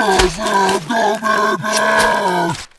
Doesn't go back.